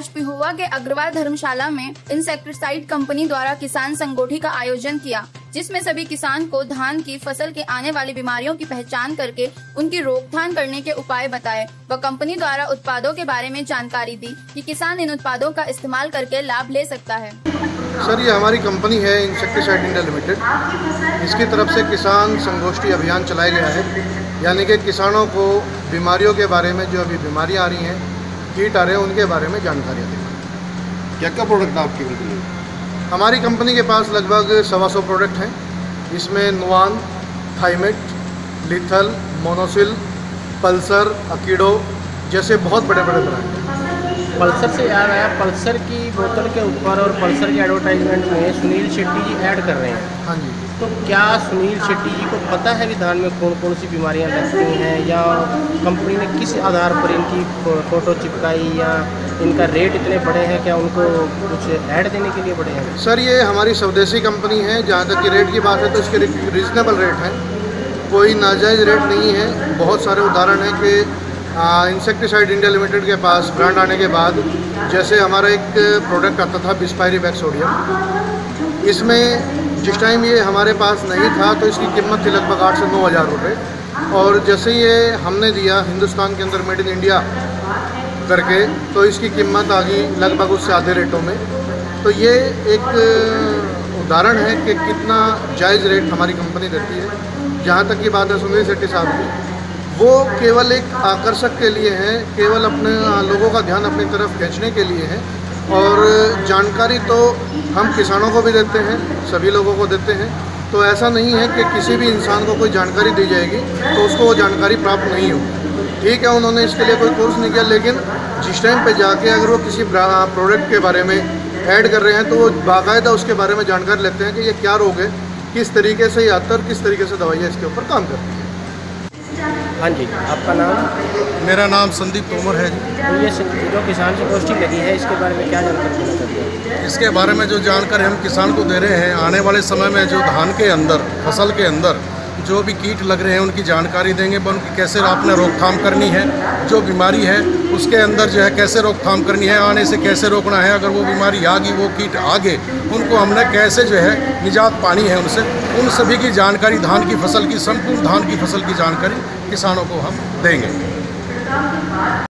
आज पिहुआ के अग्रवाल धर्मशाला में इंसेक्टिसाइड कंपनी द्वारा किसान संगोष्ठी का आयोजन किया, जिसमें सभी किसान को धान की फ़सल के आने वाली बीमारियों की पहचान करके उनकी रोकथाम करने के उपाय बताए। व कंपनी द्वारा उत्पादों के बारे में जानकारी दी कि किसान इन उत्पादों का इस्तेमाल करके लाभ ले सकता है। सर, ये हमारी कंपनी है इंसेक्टिसाइड इंडिया लिमिटेड। इसकी तरफ़ से किसान संगोष्ठी अभियान चलाया गया है। यानी कि किसानों को बीमारियों के बारे में जो अभी बीमारियाँ आ रही हैं कीट आ रहे हैं उनके बारे में जानकारी देना क्या क्या प्रोडक्ट है आपकी कंपनी हमारी कंपनी के पास लगभग सवा सौ प्रोडक्ट हैं इसमें Nuvan Thimet Lethal Monocil Pulsar Akido जैसे बहुत बड़े बड़े ब्रांड हैं। पल्सर से याद आया पल्सर की बोतल के ऊपर और पल्सर के एडवर्टाइजमेंट में सुनील शेट्टी जी ऐड कर रहे हैं। हाँ जी। तो क्या सुनील शेट्टी जी को पता है कि धान में कौन कौन सी बीमारियाँ लगती हैं या कंपनी ने किस आधार पर इनकी फ़ोटो चिपकाई या इनका रेट इतने बड़े हैं? क्या उनको कुछ ऐड देने के लिए बड़े हैं? सर ये हमारी स्वदेशी कंपनी है। जहाँ तक कि रेट की बात है तो इसके रीजनेबल रेट हैं। कोई नाजायज़ रेट नहीं है। बहुत सारे उदाहरण हैं कि इंसेक्टिसाइड इंडिया लिमिटेड के पास ब्रांड आने के बाद जैसे हमारा एक प्रोडक्ट आता था बिस्पायरी बैक सोडियम इसमें जिस टाइम ये हमारे पास नहीं था तो इसकी कीमत थी लगभग आठ से नौ हज़ार रुपये और जैसे ये हमने दिया हिंदुस्तान के अंदर मेड इन इंडिया करके तो इसकी कीमत आ गई लगभग उससे आधे रेटों में। तो ये एक उदाहरण है कि कितना जायज़ रेट हमारी कंपनी देती है। जहाँ तक की बात है सुनील शेट्टी साहब की वो केवल एक आकर्षक के लिए है, केवल अपने लोगों का ध्यान अपनी तरफ़ खींचने के लिए है। और जानकारी तो हम किसानों को भी देते हैं, सभी लोगों को देते हैं। तो ऐसा नहीं है कि किसी भी इंसान को कोई जानकारी दी जाएगी तो उसको वो जानकारी प्राप्त नहीं होगी ठीक है, उन्होंने इसके लिए कोई कोर्स नहीं किया, लेकिन जिस टाइम पे जाके अगर वो किसी प्रोडक्ट के बारे में ऐड कर रहे हैं तो वो बाकायदा उसके बारे में जानकारी लेते हैं कि ये क्या रोग है, किस तरीके से ये आता है किस तरीके से दवाइयाँ इसके ऊपर काम करती हैं। हाँ जी आपका नाम? मेरा नाम संदीप तोमर है तो ये जो किसान संगोष्ठी लगी है इसके बारे में क्या जानकारी देना चाहते हैं? इसके बारे में जो जानकारी हम किसान को दे रहे हैं आने वाले समय में जो धान के अंदर फ़सल के अंदर जो भी कीट लग रहे हैं उनकी जानकारी देंगे व उनकी कैसे आपने रोकथाम करनी है जो बीमारी है उसके अंदर जो है कैसे रोकथाम करनी है, आने से कैसे रोकना है, अगर वो बीमारी आ गई, वो कीट आ गए, उनको हमने कैसे जो है निजात पानी है उनसे, उन सभी की जानकारी, धान की फ़सल की, संपूर्ण धान की फ़सल की जानकारी किसानों को हम देंगे।